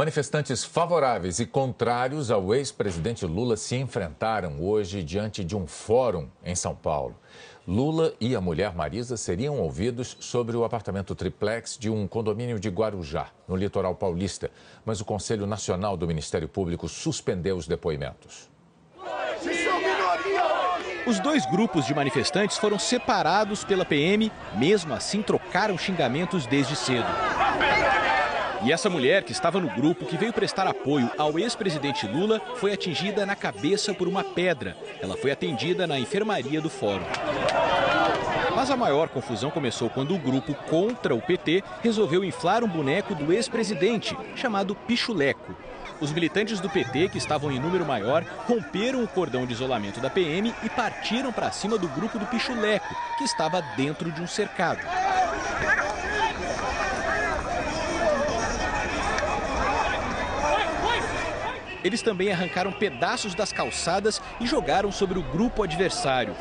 Manifestantes favoráveis e contrários ao ex-presidente Lula se enfrentaram hoje diante de um fórum em São Paulo. Lula e a mulher Marisa seriam ouvidos sobre o apartamento triplex de um condomínio de Guarujá, no litoral paulista, mas o Conselho Nacional do Ministério Público suspendeu os depoimentos. Os dois grupos de manifestantes foram separados pela PM, mesmo assim trocaram xingamentos desde cedo. E essa mulher que estava no grupo que veio prestar apoio ao ex-presidente Lula foi atingida na cabeça por uma pedra. Ela foi atendida na enfermaria do fórum. Mas a maior confusão começou quando o grupo contra o PT resolveu inflar um boneco do ex-presidente, chamado Pichuleco. Os militantes do PT, que estavam em número maior, romperam o cordão de isolamento da PM e partiram para cima do grupo do Pichuleco, que estava dentro de um cercado. Eles também arrancaram pedaços das calçadas e jogaram sobre o grupo adversário.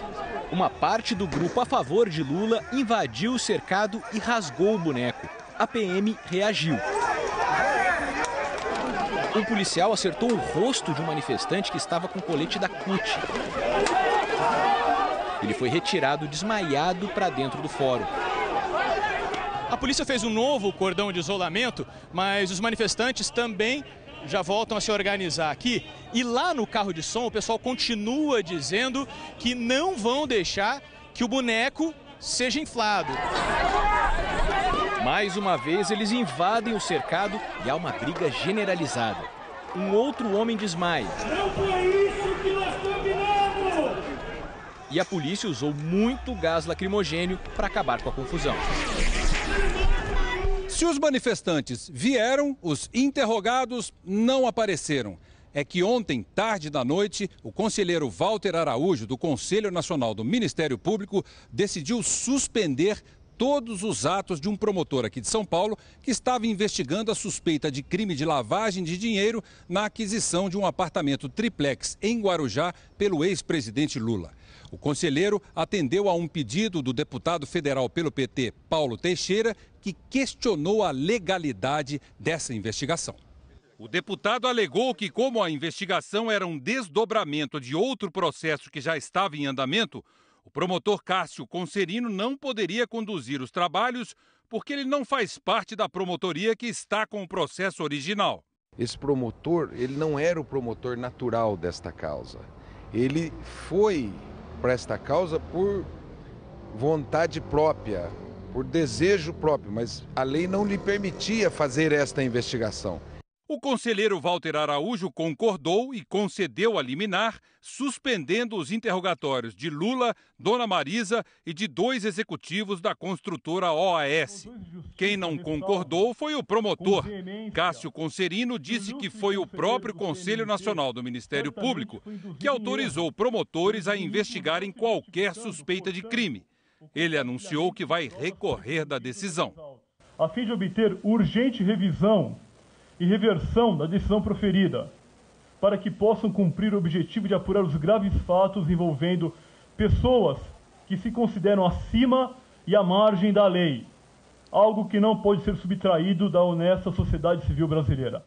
Uma parte do grupo a favor de Lula invadiu o cercado e rasgou o boneco. A PM reagiu. Um policial acertou o rosto de um manifestante que estava com colete da CUT. Ele foi retirado desmaiado para dentro do fórum. A polícia fez um novo cordão de isolamento, mas os manifestantes também já voltam a se organizar aqui. E lá no carro de som, o pessoal continua dizendo que não vão deixar que o boneco seja inflado. Mais uma vez, eles invadem o cercado e há uma briga generalizada. Um outro homem desmaia. Não foi isso que nós combinamos! E a polícia usou muito gás lacrimogênio para acabar com a confusão. Se os manifestantes vieram, os interrogados não apareceram. É que ontem, tarde da noite, o conselheiro Walter Araújo, do Conselho Nacional do Ministério Público, decidiu suspender todos os atos de um promotor aqui de São Paulo que estava investigando a suspeita de crime de lavagem de dinheiro na aquisição de um apartamento triplex em Guarujá pelo ex-presidente Lula. O conselheiro atendeu a um pedido do deputado federal pelo PT, Paulo Teixeira, que questionou a legalidade dessa investigação. O deputado alegou que, como a investigação era um desdobramento de outro processo que já estava em andamento, o promotor Cássio Concerino não poderia conduzir os trabalhos porque ele não faz parte da promotoria que está com o processo original. Esse promotor, ele não era o promotor natural desta causa. Ele foi para esta causa por vontade própria, por desejo próprio, mas a lei não lhe permitia fazer esta investigação. O conselheiro Walter Araújo concordou e concedeu a liminar, suspendendo os interrogatórios de Lula, Dona Marisa e de dois executivos da construtora OAS. Quem não concordou foi o promotor. Cássio Concerino disse que foi o próprio Conselho Nacional do Ministério Público que autorizou promotores a investigarem qualquer suspeita de crime. Ele anunciou que vai recorrer da decisão. A fim de obter urgente revisão e reversão da decisão proferida, para que possam cumprir o objetivo de apurar os graves fatos envolvendo pessoas que se consideram acima e à margem da lei, algo que não pode ser subtraído da honesta sociedade civil brasileira.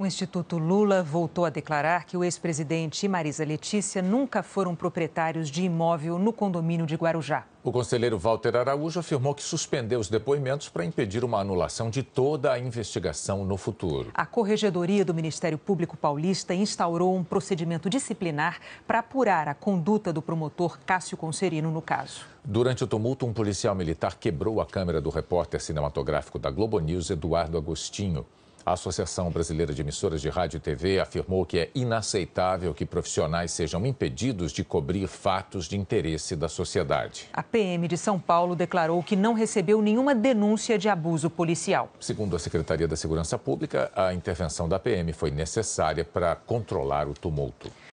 O Instituto Lula voltou a declarar que o ex-presidente e Marisa Letícia nunca foram proprietários de imóvel no condomínio de Guarujá. O conselheiro Walter Araújo afirmou que suspendeu os depoimentos para impedir uma anulação de toda a investigação no futuro. A Corregedoria do Ministério Público Paulista instaurou um procedimento disciplinar para apurar a conduta do promotor Cássio Concerino no caso. Durante o tumulto, um policial militar quebrou a câmera do repórter cinematográfico da Globo News, Eduardo Agostinho. A Associação Brasileira de Emissoras de Rádio e TV afirmou que é inaceitável que profissionais sejam impedidos de cobrir fatos de interesse da sociedade. A PM de São Paulo declarou que não recebeu nenhuma denúncia de abuso policial. Segundo a Secretaria da Segurança Pública, a intervenção da PM foi necessária para controlar o tumulto.